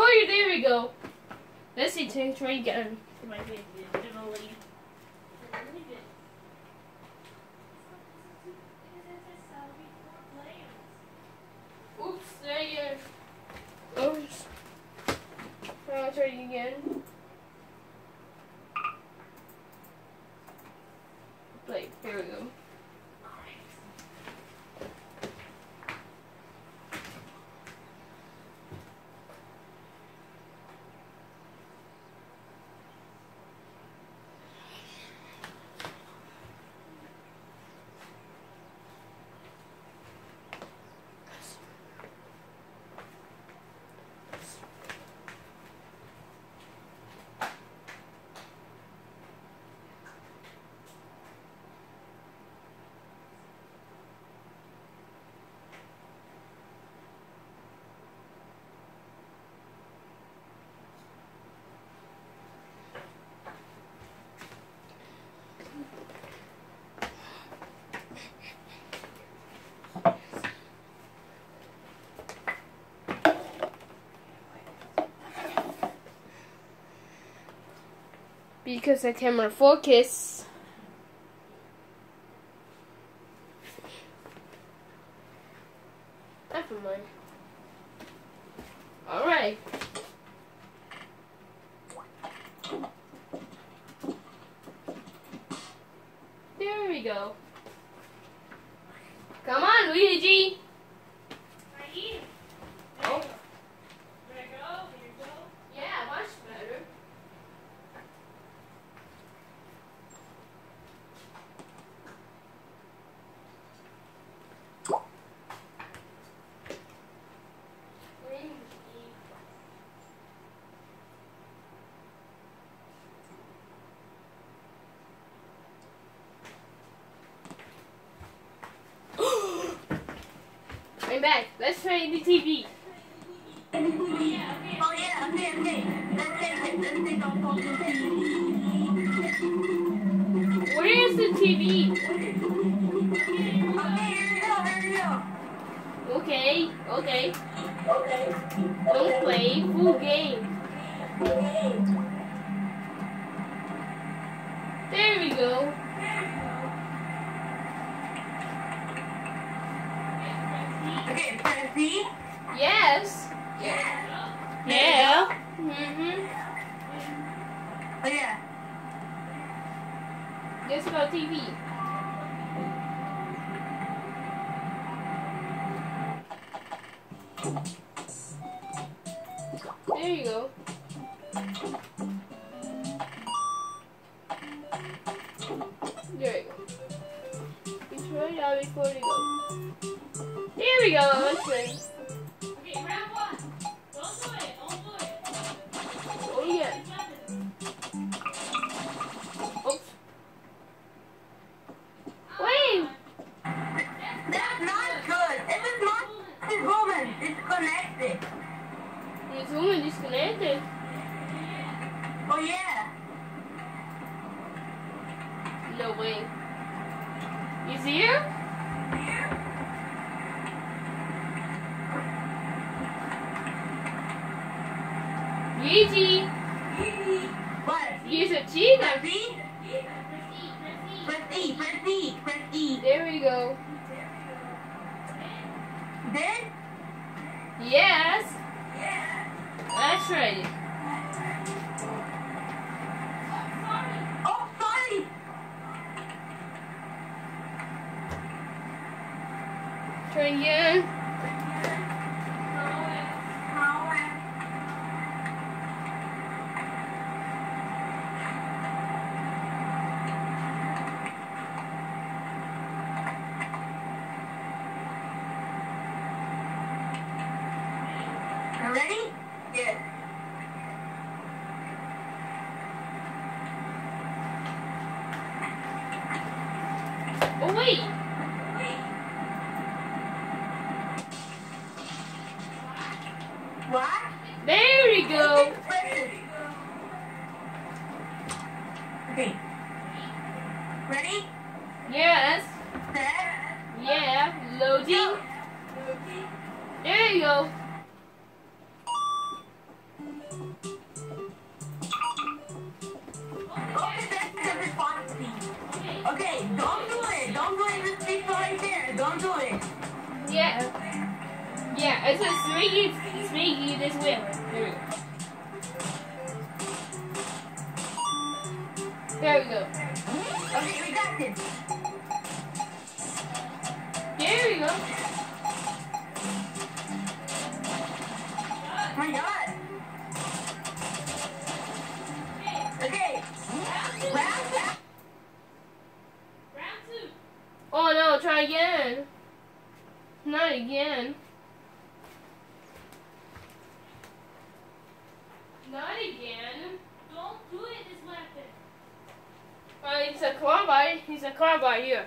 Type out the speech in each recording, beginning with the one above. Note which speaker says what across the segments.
Speaker 1: before you, there we go. Let's see, try, try again. It might be a bit of a lead. Oops, there you go. Oops. I'll try it again. Like, here we go. Because the camera focus. Never mind. Alright. There we go. Come on, Luigi. Oh. Yeah, much better. I'm back. Let's try the TV.
Speaker 2: The
Speaker 1: Where is the TV?
Speaker 2: Okay,
Speaker 1: okay. Okay. Don't play full game. There we go.
Speaker 2: Okay, press Z.
Speaker 1: Yes.
Speaker 2: Yeah.
Speaker 1: Yeah. Mhm.
Speaker 2: Oh yeah.
Speaker 1: Guess about TV. There you go. There you go. You try it out before you go. There we go. Let's see.
Speaker 3: Okay, round one. Don't do it. Don't do it.
Speaker 1: Oh yeah. Oops. Wait.
Speaker 2: That's not good. This is not this woman. It's connected.
Speaker 1: This woman disconnected.
Speaker 2: Oh yeah.
Speaker 1: No way. He's here? Luigi,
Speaker 2: What?
Speaker 1: he's a
Speaker 2: Press
Speaker 1: cheater.
Speaker 2: Z. Press E. Press E. Press E.
Speaker 1: There we go.
Speaker 2: Then?
Speaker 1: Yes. Yeah. That's right.
Speaker 2: Oh, sorry.
Speaker 1: Try again.
Speaker 2: You ready? Yes.
Speaker 1: Oh wait.
Speaker 2: What?
Speaker 1: There we go.
Speaker 2: Okay. Ready?
Speaker 1: Yes.
Speaker 2: Set.
Speaker 1: Yeah. Loading. There you go.
Speaker 2: Okay, don't do it. Don't do it. Just stay right there. Don't do it.
Speaker 1: Yeah. Yeah, it says Smiggy, Smiggy this way. There we go. There we go.
Speaker 2: Okay, we got this.
Speaker 1: There we go.
Speaker 2: Oh my god.
Speaker 1: Uh, it's a crowbar. It's a crowbar here.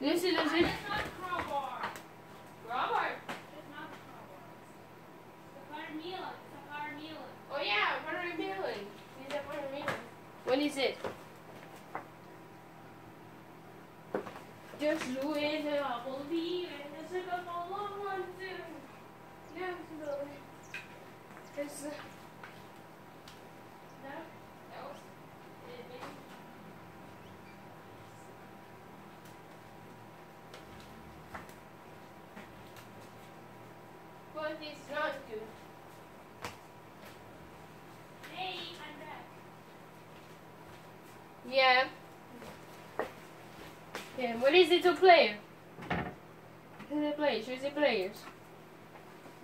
Speaker 1: This is
Speaker 3: It's
Speaker 1: this is
Speaker 3: not a crowbar.
Speaker 1: crowbar.
Speaker 3: It's not a crowbar. It's a paramila. It's a paramila.
Speaker 1: Oh yeah. It's a. What is it? Just do it.
Speaker 3: I believe in the sick of all loved ones too.
Speaker 1: Yes, no. It's uh,
Speaker 3: No?
Speaker 1: that was it. maybe. But it's not good.
Speaker 3: Hey, I'm back.
Speaker 1: Yeah. Yeah, what is it to play? What is it play? Choose the players.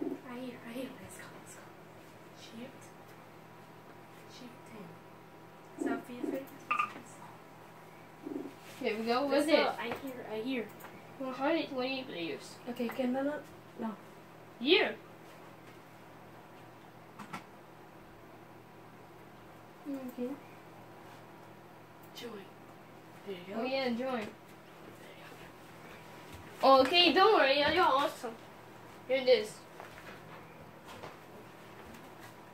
Speaker 4: Right here, right here. Let's go, let's go. Shift. Shift 10. Is that for your favorite?
Speaker 1: Here we go. What's it?
Speaker 4: I hear, I hear.
Speaker 1: 120 players.
Speaker 4: Okay, can no, no. No.
Speaker 1: Here. Okay.
Speaker 4: Join. There you go.
Speaker 1: Oh yeah, join. Okay, don't worry, you're awesome. Here it is.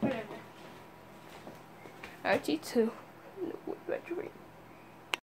Speaker 1: Whatever. RT2. Retro.